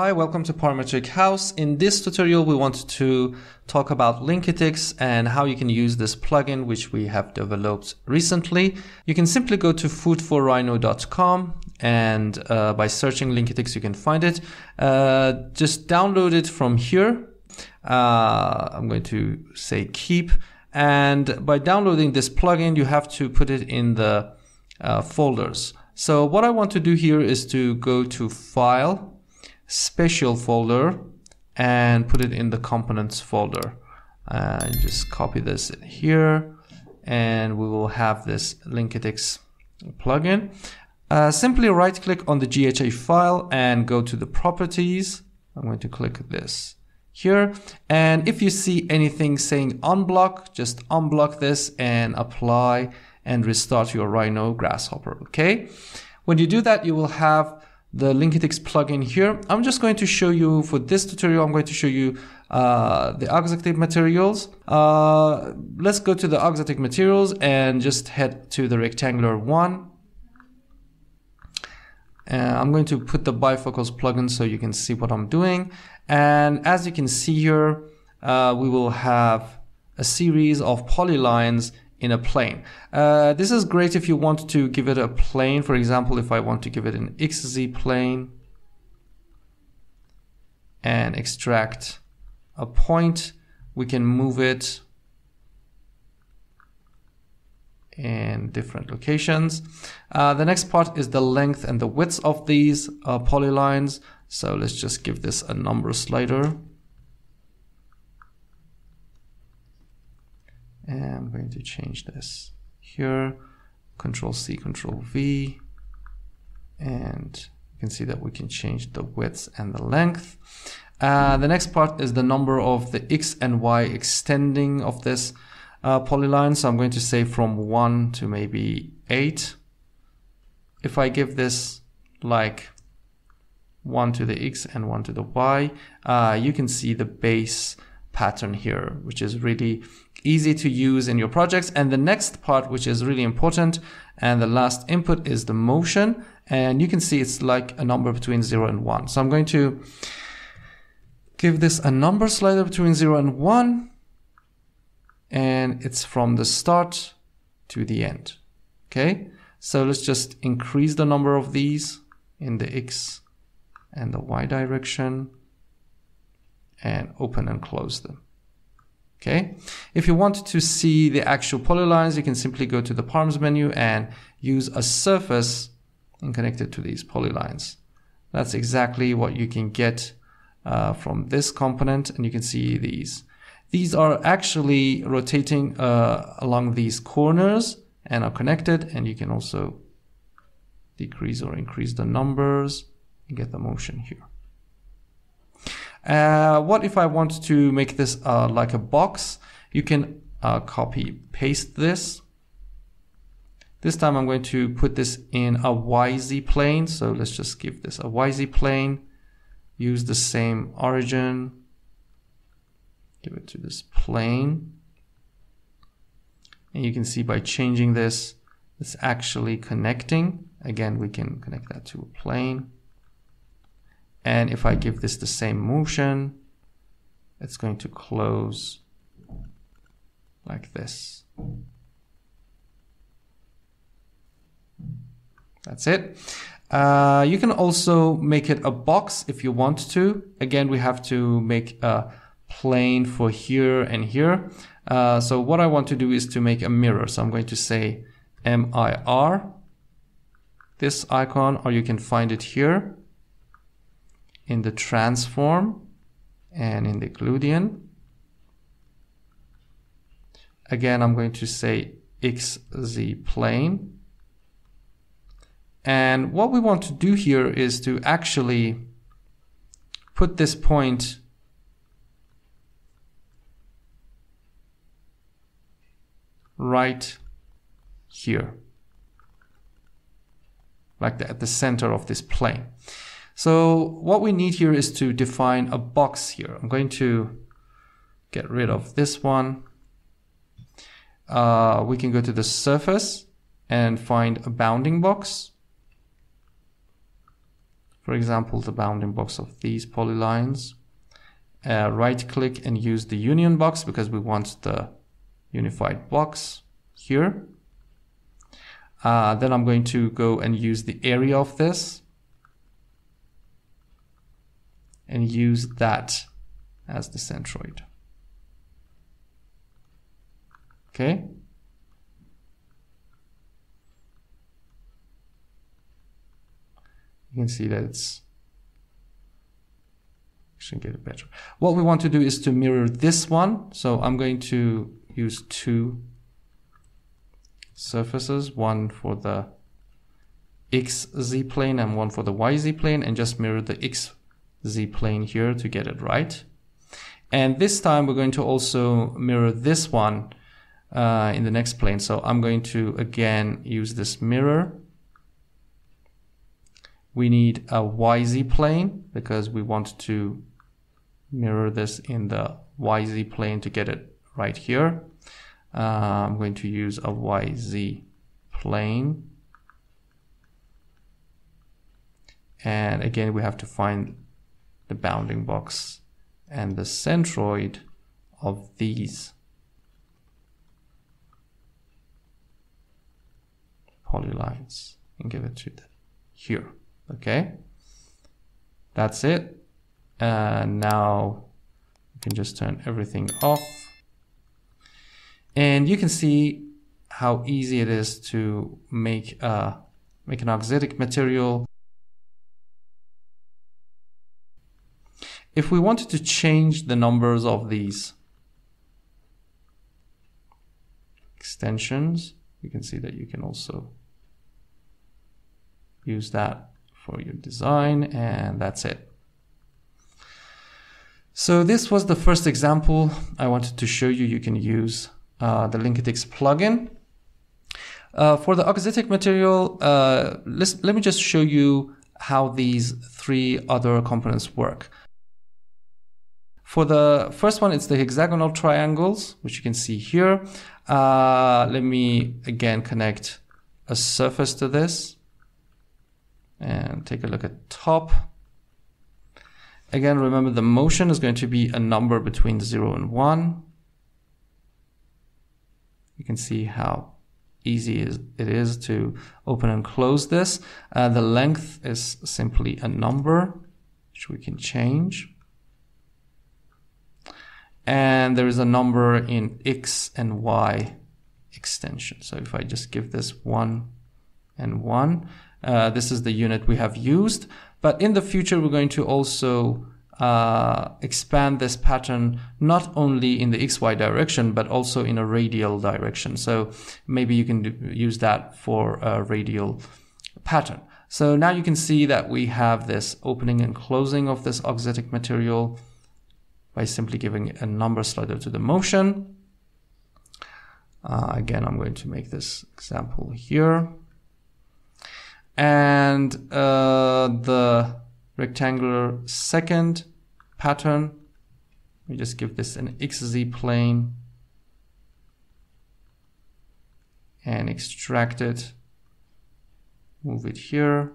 Hi, welcome to Parametric House. In this tutorial, we want to talk about Linketix and how you can use this plugin, which we have developed recently. You can simply go to food4rhino.com and uh, by searching Linketix, you can find it. Uh, just download it from here. Uh, I'm going to say keep. And by downloading this plugin, you have to put it in the uh, folders. So what I want to do here is to go to File, special folder and put it in the components folder. And just copy this in here and we will have this Linketix plugin. Uh, simply right click on the GHA file and go to the properties. I'm going to click this here. And if you see anything saying unblock, just unblock this and apply and restart your Rhino Grasshopper. Okay. When you do that, you will have the Linketix plugin here. I'm just going to show you for this tutorial, I'm going to show you uh, the Auxetic materials. Uh, let's go to the Auxetic materials and just head to the rectangular one. And I'm going to put the bifocals plugin so you can see what I'm doing. And as you can see here, uh, we will have a series of polylines in a plane. Uh, this is great if you want to give it a plane. For example, if I want to give it an XZ plane and extract a point, we can move it in different locations. Uh, the next part is the length and the width of these uh, polylines. So let's just give this a number slider. I'm going to change this here. Control C control V. And you can see that we can change the width and the length. Uh, the next part is the number of the X and Y extending of this uh, polyline. So I'm going to say from 1 to maybe 8 if I give this like 1 to the X and 1 to the Y uh, you can see the base pattern here, which is really easy to use in your projects. And the next part, which is really important, and the last input is the motion. And you can see it's like a number between zero and one. So I'm going to give this a number slider between zero and one. And it's from the start to the end. Okay. So let's just increase the number of these in the X and the Y direction and open and close them. Okay. If you want to see the actual polylines, you can simply go to the params menu and use a surface and connect it to these polylines. That's exactly what you can get uh, from this component and you can see these. These are actually rotating uh, along these corners and are connected and you can also decrease or increase the numbers and get the motion here. Uh, what if I want to make this uh, like a box? You can uh, copy paste this. This time I'm going to put this in a YZ plane. So let's just give this a YZ plane. Use the same origin. Give it to this plane. And you can see by changing this, it's actually connecting. Again, we can connect that to a plane. And if I give this the same motion, it's going to close like this. That's it. Uh, you can also make it a box if you want to. Again, we have to make a plane for here and here. Uh, so what I want to do is to make a mirror. So I'm going to say MIR, this icon, or you can find it here in the transform and in the Euclidean. Again, I'm going to say xz plane. And what we want to do here is to actually put this point right here, like the, at the center of this plane. So what we need here is to define a box here. I'm going to get rid of this one. Uh, we can go to the surface and find a bounding box for example, the bounding box of these polylines. Uh, right click and use the union box because we want the unified box here. Uh, then I'm going to go and use the area of this and use that as the centroid. Okay. You can see that it's should get it better. What we want to do is to mirror this one. So I'm going to use two surfaces, one for the xz plane and one for the yz plane and just mirror the xz plane here to get it right. And this time we're going to also mirror this one uh, in the next plane. So I'm going to again use this mirror. We need a YZ plane because we want to mirror this in the YZ plane to get it right here. Uh, I'm going to use a YZ plane. And again, we have to find the bounding box and the centroid of these polylines and give it to here. Okay, that's it. And now you can just turn everything off. And you can see how easy it is to make a, make an auxetic material. If we wanted to change the numbers of these extensions, you can see that you can also use that for your design and that's it. So this was the first example I wanted to show you. You can use uh, the Linketix plugin. Uh, for the auxetic material, uh, let me just show you how these three other components work. For the first one, it's the hexagonal triangles, which you can see here. Uh, let me again connect a surface to this and take a look at top. Again, remember the motion is going to be a number between 0 and 1. You can see how easy it is to open and close this. Uh, the length is simply a number, which we can change. And there is a number in X and Y extension. So if I just give this 1 and 1, uh, this is the unit we have used. But in the future, we're going to also uh, expand this pattern not only in the XY direction, but also in a radial direction. So maybe you can use that for a radial pattern. So now you can see that we have this opening and closing of this auxetic material by simply giving a number slider to the motion. Uh, again, I'm going to make this example here. And uh, the rectangular second pattern we just give this an xz plane and extract it. Move it here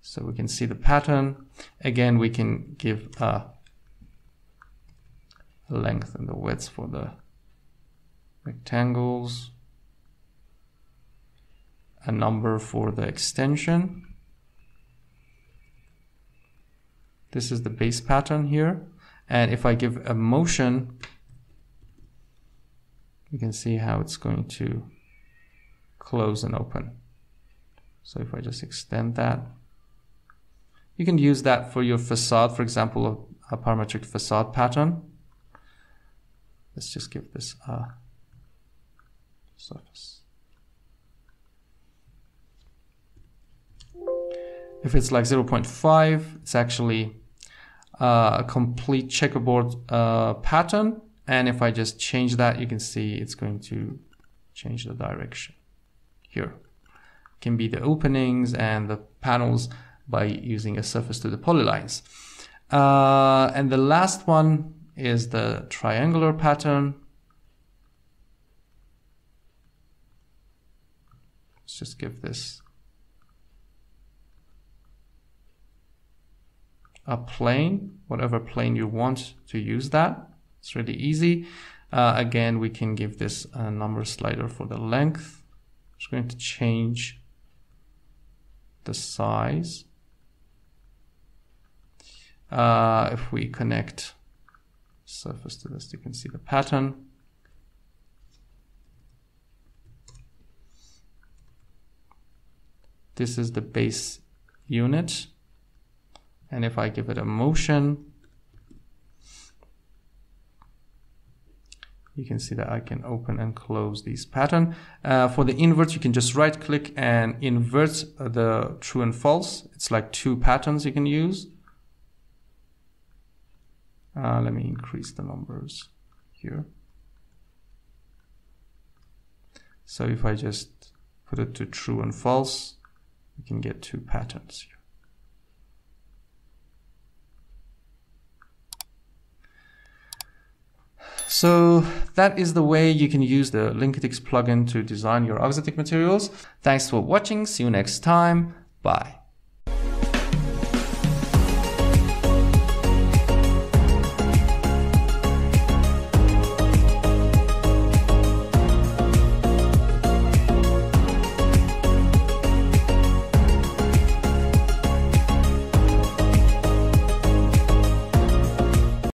so we can see the pattern. Again we can give a length and the width for the rectangles a number for the extension. This is the base pattern here. And if I give a motion, you can see how it's going to close and open. So if I just extend that, you can use that for your facade, for example, a, a parametric facade pattern. Let's just give this a surface. If it's like 0.5, it's actually uh, a complete checkerboard uh, pattern. And if I just change that, you can see it's going to change the direction here. It can be the openings and the panels by using a surface to the polylines. Uh, and the last one is the triangular pattern. Let's just give this a plane, whatever plane you want to use that. It's really easy. Uh, again, we can give this a number slider for the length. I'm just going to change the size. Uh, if we connect surface to this, you can see the pattern. This is the base unit. And if I give it a motion, you can see that I can open and close these pattern. Uh, for the invert, you can just right click and invert the true and false. It's like two patterns you can use. Uh, let me increase the numbers here. So if I just put it to true and false, we can get two patterns here. So that is the way you can use the Linketix plugin to design your auxetic materials. Thanks for watching. See you next time. Bye.